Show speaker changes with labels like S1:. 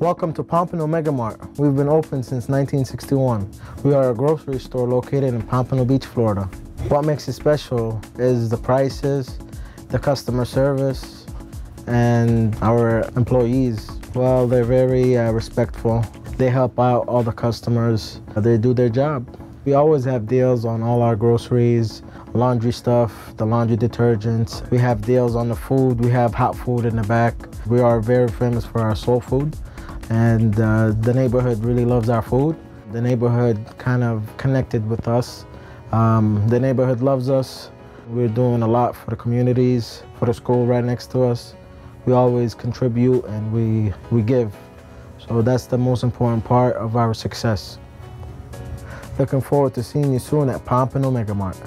S1: Welcome to Pompano Mega Mart. We've been open since 1961. We are a grocery store located in Pompano Beach, Florida. What makes it special is the prices, the customer service, and our employees. Well, they're very uh, respectful. They help out all the customers. They do their job. We always have deals on all our groceries, laundry stuff, the laundry detergents. We have deals on the food. We have hot food in the back. We are very famous for our soul food and uh, the neighborhood really loves our food. The neighborhood kind of connected with us. Um, the neighborhood loves us. We're doing a lot for the communities, for the school right next to us. We always contribute and we, we give. So that's the most important part of our success. Looking forward to seeing you soon at Pompano Mega Mart.